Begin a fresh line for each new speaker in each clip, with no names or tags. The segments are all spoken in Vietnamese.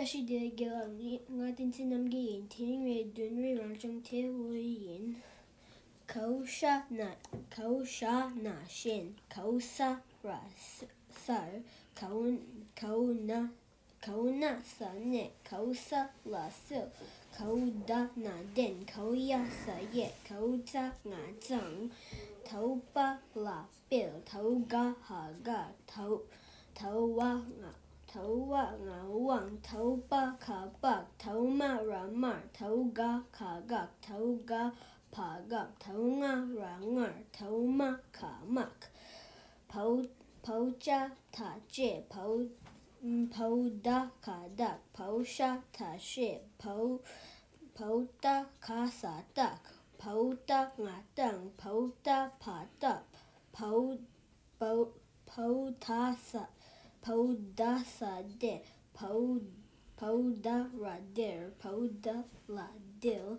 Tashi de gila ngatin sinam gi yin tin re dun re ranchang te wu yin. Kau sha na kau sha na shin kau sa ra sar kau kau na kau na sa ne kau sa la sil kau da na den kau ya sa ye kau ta nga zang tau ba la bil tau ga ha ga tau tau wa nga tau wa nga wang tau ba 头哇脑旺，头巴卡巴，头嘛软嘛，头嘎卡嘎，头嘎怕嘎，头啊软硬，头嘛卡嘛，头头加塔杰，头嗯头达卡达，头沙塔谢，头头达卡萨达，头达啊当，头达帕达，头头头塔萨。Podasade, Pod Podaradir, Podaladil,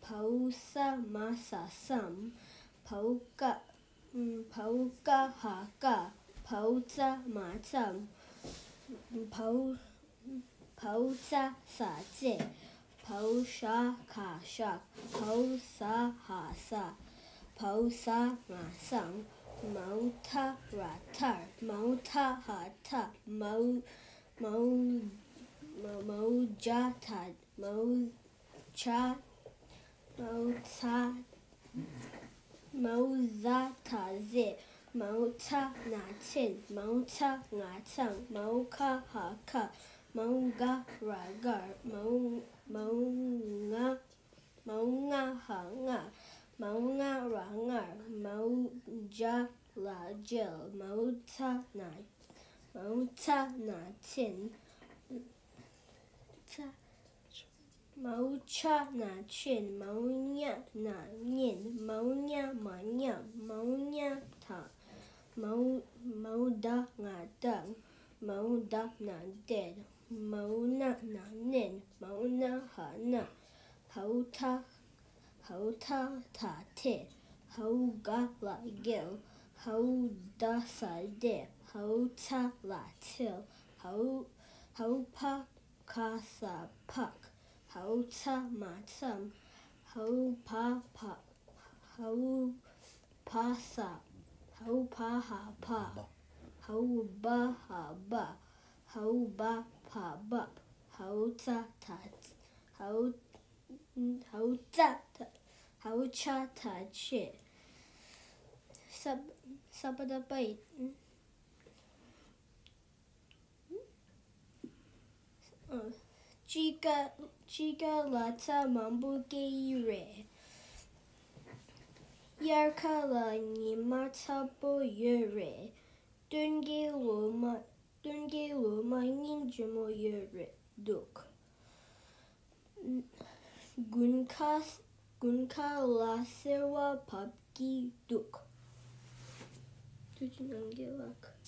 Posa ma sa sam, Poka Poka Haka, Posa ma sam, Po Posa Sate, Posha Kasha, Posa Hasa, Posa ma sam. Pau ka ha ka pau sa ma sam pau pau sa sa che pau sha ka sha pau sa ha mau ta ra ta mau ta ha ta mau mau mau ja ta mau cha mau ta mau za ta ze mau ta na chen mau nga chang mau nga mau nga ha ra nga mau ja la gel mau ta na mau ta na chen ta mau cha na chen mau nya na nyen mau nya ma nya mau nya ta mau mau da nga dang mau da na dead mau na na nen mau na ha na hau ta hau ta ta te hau ga la gil hau da sa de hau ta la til hau hau pa ka sa pak hau ta ma sam hau pa pa hau pa sa hau pa ha pa hau ba ha ba hau ba pa ba hau ta ta hau hau ta ta Aucha ta che. Sab Sabada Bait hmm? uh, Chika chika Lata Mambu Geire Yarka La Nimata Boyure. Dungi Luma Dungi Luma Ninjamo Yure Duk. Gunkas Günka Laserwa Papki Duk. Çocuğun hangi bak.